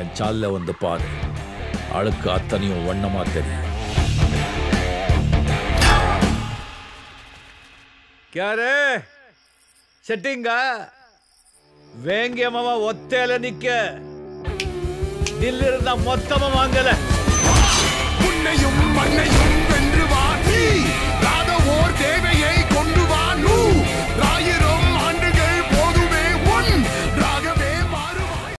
என் சால்ல வந்து பாரு. அழுக்கு அத்தனையும் வண்ணமா தெரியும். ಕ್ಯಾರೇ ಸೆಟ್ಟಿಂಗ வேங்கியமாவ ஒத்தையில நிக்க. நில்லிருந்தா மொத்தமா வாங்கல.